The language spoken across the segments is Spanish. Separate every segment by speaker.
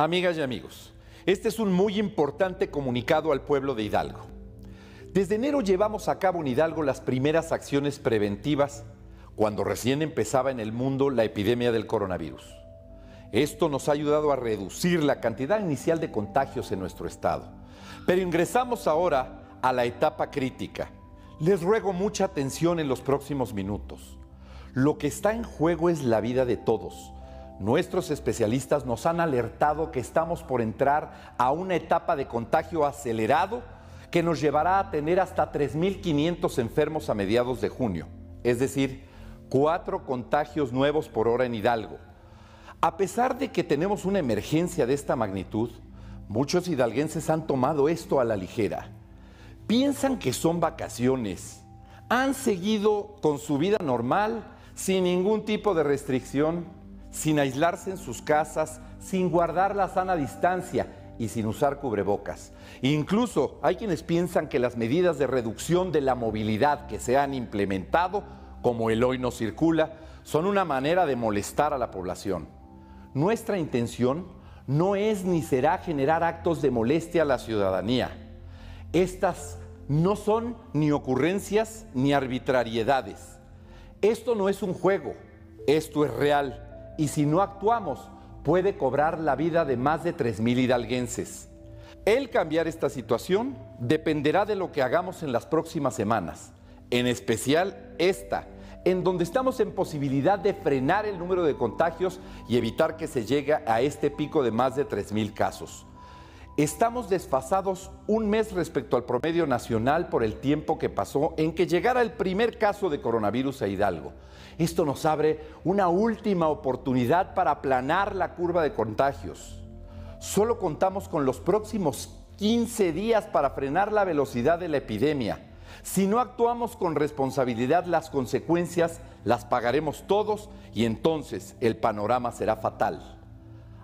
Speaker 1: Amigas y amigos, este es un muy importante comunicado al pueblo de Hidalgo. Desde enero llevamos a cabo en Hidalgo las primeras acciones preventivas cuando recién empezaba en el mundo la epidemia del coronavirus. Esto nos ha ayudado a reducir la cantidad inicial de contagios en nuestro estado. Pero ingresamos ahora a la etapa crítica. Les ruego mucha atención en los próximos minutos. Lo que está en juego es la vida de todos. Nuestros especialistas nos han alertado que estamos por entrar a una etapa de contagio acelerado que nos llevará a tener hasta 3.500 enfermos a mediados de junio, es decir, cuatro contagios nuevos por hora en Hidalgo. A pesar de que tenemos una emergencia de esta magnitud, muchos hidalguenses han tomado esto a la ligera. Piensan que son vacaciones. Han seguido con su vida normal, sin ningún tipo de restricción, sin aislarse en sus casas, sin guardar la sana distancia y sin usar cubrebocas. Incluso hay quienes piensan que las medidas de reducción de la movilidad que se han implementado, como el hoy no circula, son una manera de molestar a la población. Nuestra intención no es ni será generar actos de molestia a la ciudadanía. Estas no son ni ocurrencias ni arbitrariedades. Esto no es un juego, esto es real. Y si no actuamos, puede cobrar la vida de más de 3.000 hidalguenses. El cambiar esta situación dependerá de lo que hagamos en las próximas semanas, en especial esta, en donde estamos en posibilidad de frenar el número de contagios y evitar que se llegue a este pico de más de 3.000 casos. Estamos desfasados un mes respecto al promedio nacional por el tiempo que pasó en que llegara el primer caso de coronavirus a Hidalgo. Esto nos abre una última oportunidad para aplanar la curva de contagios. Solo contamos con los próximos 15 días para frenar la velocidad de la epidemia. Si no actuamos con responsabilidad, las consecuencias las pagaremos todos y entonces el panorama será fatal.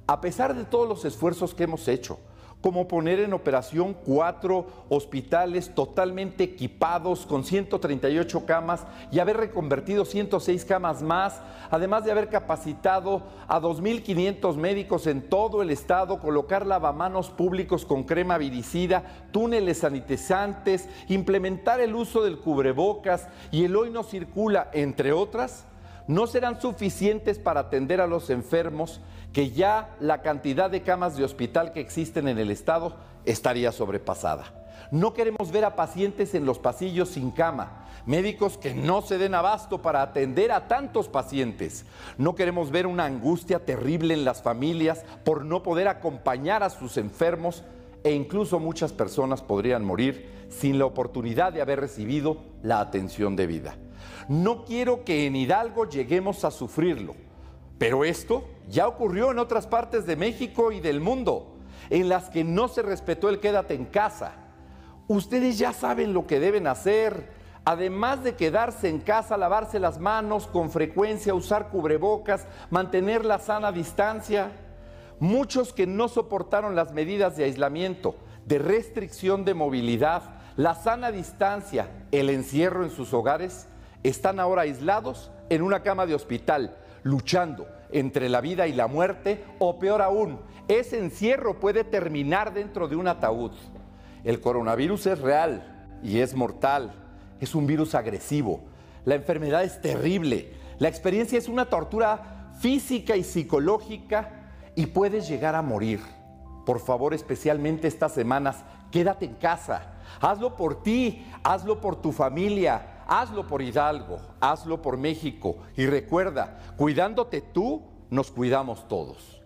Speaker 1: A pesar de todos los esfuerzos que hemos hecho, como poner en operación cuatro hospitales totalmente equipados con 138 camas y haber reconvertido 106 camas más, además de haber capacitado a 2.500 médicos en todo el estado, colocar lavamanos públicos con crema viricida, túneles sanitizantes, implementar el uso del cubrebocas y el hoy no circula, entre otras, no serán suficientes para atender a los enfermos que ya la cantidad de camas de hospital que existen en el estado estaría sobrepasada. No queremos ver a pacientes en los pasillos sin cama, médicos que no se den abasto para atender a tantos pacientes. No queremos ver una angustia terrible en las familias por no poder acompañar a sus enfermos e incluso muchas personas podrían morir sin la oportunidad de haber recibido la atención debida. No quiero que en Hidalgo lleguemos a sufrirlo, pero esto ya ocurrió en otras partes de México y del mundo, en las que no se respetó el quédate en casa. Ustedes ya saben lo que deben hacer. Además de quedarse en casa, lavarse las manos con frecuencia, usar cubrebocas, mantener la sana distancia. Muchos que no soportaron las medidas de aislamiento, de restricción de movilidad, la sana distancia, el encierro en sus hogares, están ahora aislados en una cama de hospital, luchando entre la vida y la muerte, o peor aún, ese encierro puede terminar dentro de un ataúd. El coronavirus es real y es mortal, es un virus agresivo, la enfermedad es terrible, la experiencia es una tortura física y psicológica y puedes llegar a morir. Por favor, especialmente estas semanas, quédate en casa. Hazlo por ti, hazlo por tu familia, hazlo por Hidalgo, hazlo por México y recuerda, cuidándote tú, nos cuidamos todos.